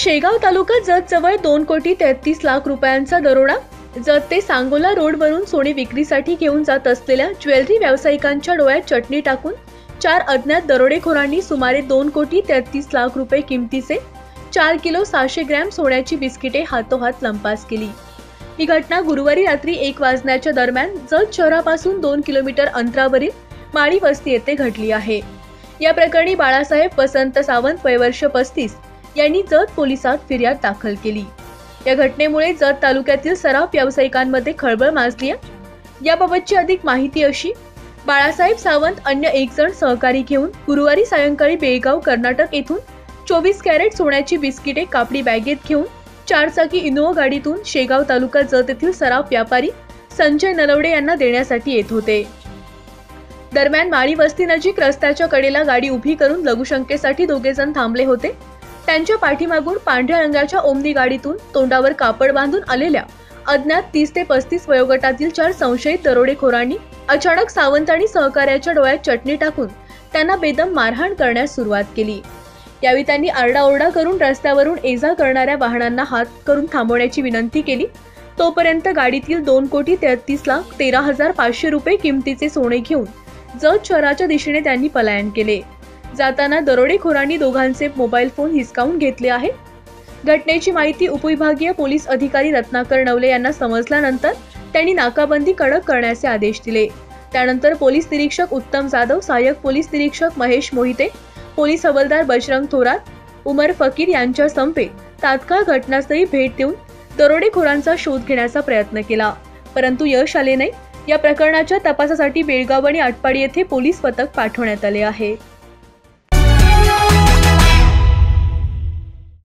शेगाव तालुका जत जवळ दोन कोटी तेहतीस लाख रुपयांचा दरोडा जत ते सांगोला रोडवरून सोने विक्रीसाठी घेऊन जात असलेल्या ज्वेलरी व्यावसायिकांच्या डोळ्यात चटणी टाकून चार अज्ञात दरोडेखोरांनी सुमारे दोन कोटी तेहतीस लाख रुपये किमतीचे चार किलो सहाशे ग्रॅम सोन्याची बिस्किटे हातोहात लंपास केली. ही घटना गुरुवारी रात्री एक वाजण्याच्या दरम्यान जत शहरापासून दोन किलोमीटर अंतरावरील माळी वस्ती येथे घडली आहे. या प्रकरणी बाळासाहेब वसंत सावंत वयवर्ष पस्तीस यांनी जत पोलिसात फिर्याद दाखल केली. या घटनेमुळे जत तालुक्यातील सराव व्यावसायिकांमध्ये खळबळ माजली आहे. याबाबतची अधिक माहिती अशी बाळासाहेब सावंत अन्य एक जण सहकारी घेऊन गुरुवारी सायंकाळी बेळगाव कर्नाटक येथून चोवीस कॅरेट सोन्याची बिस्किटे कापडी बॅगेत घेऊन चारचाकी इनोवा गाडीतून शेगाव तालुका जत येथील सराव व्यापारी संजय नलवडे यांना देण्यासाठी येत होते. दरम्यान माळी वस्ती नजीक रस्त्याच्या कडेला गाडी उभी करून लघुशंकेसाठी दोघे जण थांबले होते. त्यांच्या पाठीमागून पांढऱ्या रंगाच्या ओमनी गाडीतून तोंडावर कापड बांधून आलेल्या अज्ञात तीस ते पस्तीस वयोगटातील चार संशयित दरोडेखोरांनी अचानक सावंत आणि सहकार्याच्या डोळ्यात चटणी टाकून त्यांना बेदम मारहाण करण्यास सुरुवात केली. यावेळी त्यांनी आरडाओरडा करून रस्त्यावरून एजा करणाऱ्या वाहनांना हात करून थांबवण्याची विनंती केली. तोपर्यंत गाडीतील दोन कोटी तेहतीस लाख तेरा हजार पाचशे रुपये किमतीचे सोने घेऊन जत शहराच्या दिशेने त्यांनी पलायन केले. जाताना दरोडेखोरांनी दोघांचे मोबाईल फोन हिसकावून घेतले आहे. घटनेची माहिती उपविभागीय पोलीस अधिकारी रत्नाकर नवले यांना समजल्यानंतर त्यांनी नाकाबंदी कडक करण्याचे आदेश दिले. त्यानंतर पोलीस निरीक्षक उत्तम जाधव सहाय्यक पोलीस निरीक्षक महेश मोहिते पोलीस हवालदार बजरंग थोरात उमर फकीर यांच्या संपे तात्काळ घटनास्थळी भेट देऊन दरोडेखोरांचा शोध घेण्याचा प्रयत्न केला. परंतु यश आले नाही. या प्रकरणाच्या तपासासाठी बेळगाव आणि आटपाडी येथे पोलीस पथक पाठवण्यात आले आहे.